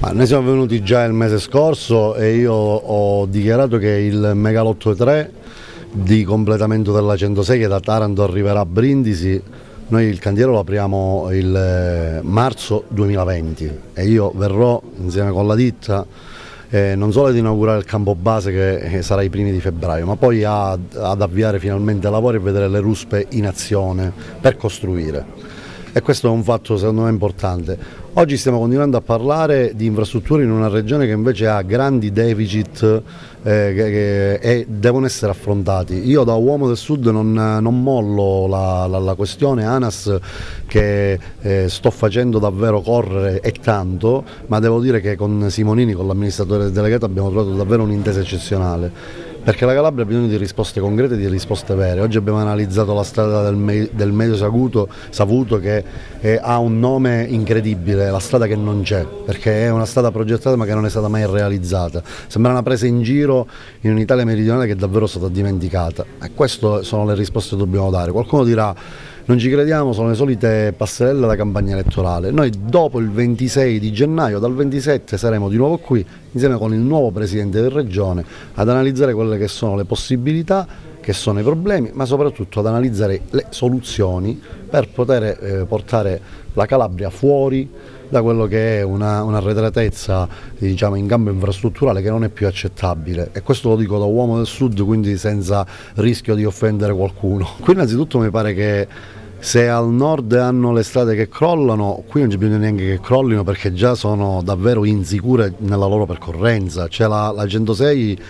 Ma noi siamo venuti già il mese scorso e io ho dichiarato che il Megalotto 3 di completamento della 106 che da Taranto arriverà a Brindisi noi il cantiere lo apriamo il eh, marzo 2020 e io verrò insieme con la ditta eh, non solo ad inaugurare il campo base che eh, sarà i primi di febbraio, ma poi ad, ad avviare finalmente i lavori e vedere le ruspe in azione per costruire e questo è un fatto secondo me importante. Oggi stiamo continuando a parlare di infrastrutture in una regione che invece ha grandi deficit eh, e devono essere affrontati. Io da uomo del sud non, non mollo la, la, la, questione ANAS che eh, sto facendo davvero correre e tanto, ma devo dire che con Simonini, con l'amministratore delegato abbiamo trovato davvero un'intesa eccezionale perché la Calabria ha bisogno di risposte concrete e di risposte vere. Oggi abbiamo analizzato la strada del, me del Medio Savuto, Savuto che eh, ha un nome incredibile, la strada che non c'è, perché è una strada progettata ma che non è stata mai realizzata. Sembra una presa in giro in un'Italia meridionale che è davvero stata dimenticata. E queste sono le risposte che dobbiamo dare. Qualcuno dirà non ci crediamo, sono le solite passerelle da campagna elettorale. Noi dopo il 26 di gennaio, dal 27 saremo di nuovo qui insieme con il nuovo Presidente della Regione ad analizzare quelle che sono le possibilità, che sono i problemi, ma soprattutto ad analizzare le soluzioni per poter eh, portare la Calabria fuori da quello che è una, una retratezza diciamo, in campo infrastrutturale che non è più accettabile e questo lo dico da uomo del sud quindi senza rischio di offendere qualcuno. Qui innanzitutto mi pare che se al nord hanno le strade che crollano, qui non c'è bisogno neanche che crollino perché già sono davvero insicure nella loro percorrenza, cioè la, la 106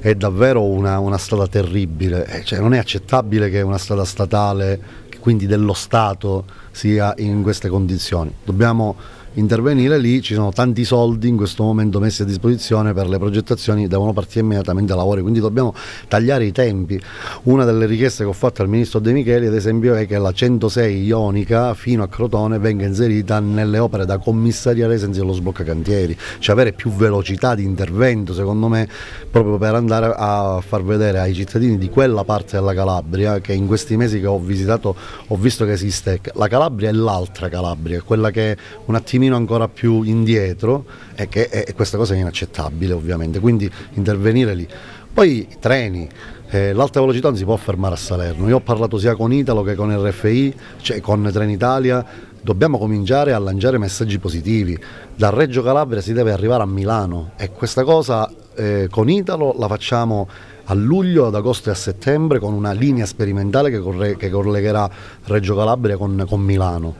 è davvero una, una strada terribile, eh, cioè non è accettabile che una strada statale, quindi dello Stato, sia in queste condizioni. Dobbiamo intervenire lì, ci sono tanti soldi in questo momento messi a disposizione per le progettazioni, devono partire immediatamente lavori, quindi dobbiamo tagliare i tempi. Una delle richieste che ho fatto al Ministro De Micheli ad esempio è che la 106 ionica fino a Crotone venga inserita nelle opere da commissariare senza lo sblocca cantieri, cioè avere più velocità di intervento secondo me proprio per andare a far vedere ai cittadini di quella parte della Calabria che in questi mesi che ho visitato ho visto che esiste la Calabria e l'altra Calabria, quella che un attimino ancora più indietro e, che, e questa cosa è inaccettabile ovviamente, quindi intervenire lì. Poi i treni, eh, l'alta velocità non si può fermare a Salerno, io ho parlato sia con Italo che con RFI, cioè con Trenitalia, dobbiamo cominciare a lanciare messaggi positivi. Da Reggio Calabria si deve arrivare a Milano e questa cosa eh, con Italo la facciamo a luglio, ad agosto e a settembre con una linea sperimentale che, che collegherà Reggio Calabria con, con Milano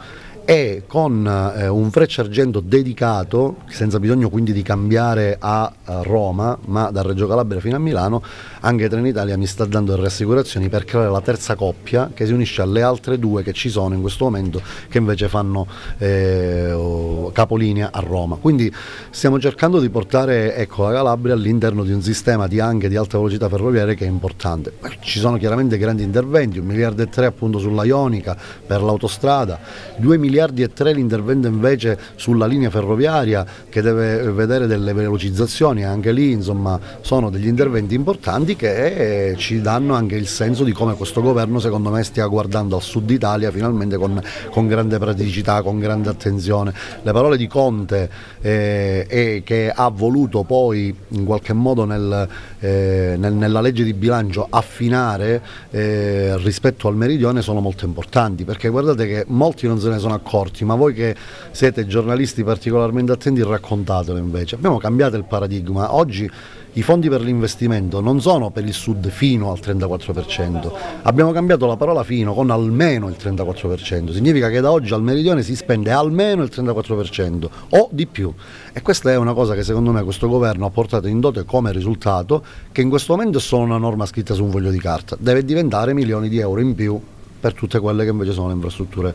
e con eh, un freccia argento dedicato, senza bisogno quindi di cambiare a, a, Roma, ma da Reggio Calabria fino a Milano, anche Trenitalia mi sta dando rassicurazioni per creare la terza coppia che si unisce alle altre due che ci sono in questo momento, che invece fanno eh, capolinea a Roma. Quindi stiamo cercando di portare ecco, la Calabria all'interno di un sistema di anche di alta velocità ferroviaria che è importante. Ci sono chiaramente grandi interventi, un miliardo e tre appunto sulla Ionica per l'autostrada, due miliardi miliardi e tre l'intervento invece sulla linea ferroviaria che deve vedere delle velocizzazioni, anche lì insomma sono degli interventi importanti che ci danno anche il senso di come questo governo secondo me stia guardando al sud Italia finalmente con, con grande praticità, con grande attenzione. Le parole di Conte eh, e che ha voluto poi in qualche modo nel, eh, nel, nella legge di bilancio affinare eh, rispetto al meridione sono molto importanti perché guardate che molti non se ne sono accorti, ma voi che siete giornalisti particolarmente attenti raccontatelo invece. Abbiamo cambiato il paradigma, oggi i fondi per l'investimento non sono per il sud fino al 34%, abbiamo cambiato la parola fino con almeno il 34%, significa che da oggi al meridione si spende almeno il 34% o di più. E questa è una cosa che secondo me questo governo ha portato in dote come risultato che in questo momento è solo una norma scritta su un foglio di carta, deve diventare milioni di euro in più per tutte quelle che invece sono le infrastrutture.